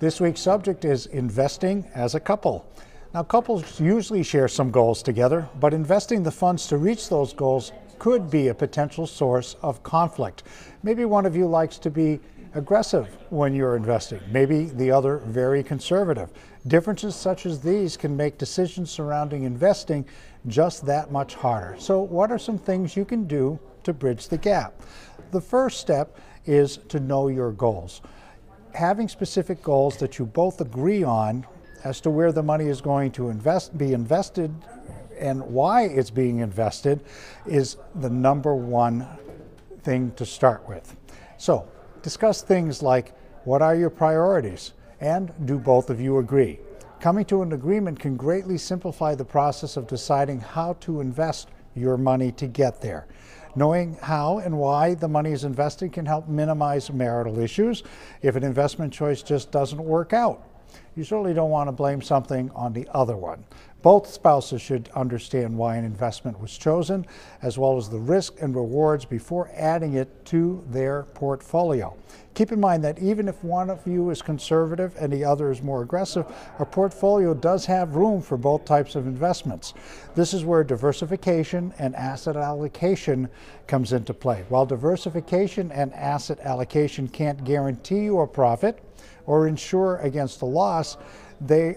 This week's subject is investing as a couple. Now, couples usually share some goals together, but investing the funds to reach those goals could be a potential source of conflict. Maybe one of you likes to be aggressive when you're investing, maybe the other very conservative. Differences such as these can make decisions surrounding investing just that much harder. So, what are some things you can do to bridge the gap? The first step is to know your goals. Having specific goals that you both agree on as to where the money is going to invest, be invested and why it's being invested is the number one thing to start with. So, discuss things like what are your priorities and do both of you agree? Coming to an agreement can greatly simplify the process of deciding how to invest your money to get there. Knowing how and why the money is invested can help minimize marital issues if an investment choice just doesn't work out you certainly don't want to blame something on the other one. Both spouses should understand why an investment was chosen, as well as the risk and rewards before adding it to their portfolio. Keep in mind that even if one of you is conservative and the other is more aggressive, a portfolio does have room for both types of investments. This is where diversification and asset allocation comes into play. While diversification and asset allocation can't guarantee you a profit, or insure against a loss, they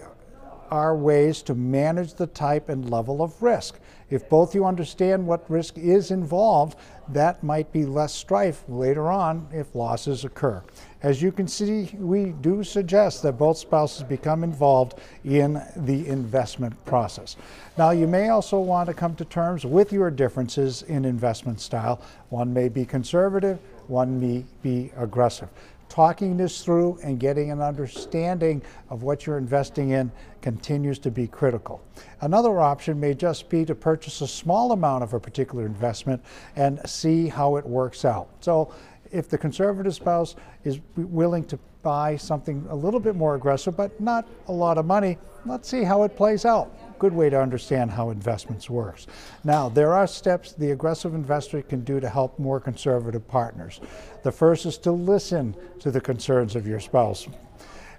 are ways to manage the type and level of risk. If both you understand what risk is involved, that might be less strife later on if losses occur. As you can see, we do suggest that both spouses become involved in the investment process. Now, you may also want to come to terms with your differences in investment style. One may be conservative, one may be aggressive talking this through and getting an understanding of what you're investing in continues to be critical. Another option may just be to purchase a small amount of a particular investment and see how it works out. So if the conservative spouse is willing to buy something a little bit more aggressive, but not a lot of money, let's see how it plays out. Good way to understand how investments works. Now, there are steps the aggressive investor can do to help more conservative partners. The first is to listen to the concerns of your spouse.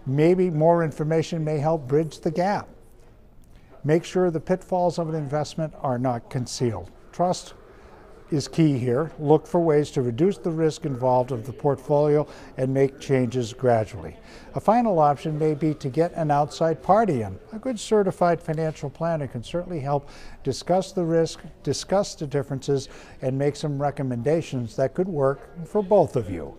Maybe more information may help bridge the gap. Make sure the pitfalls of an investment are not concealed. Trust is key here. Look for ways to reduce the risk involved of the portfolio and make changes gradually. A final option may be to get an outside party in. A good certified financial planner can certainly help discuss the risk, discuss the differences, and make some recommendations that could work for both of you.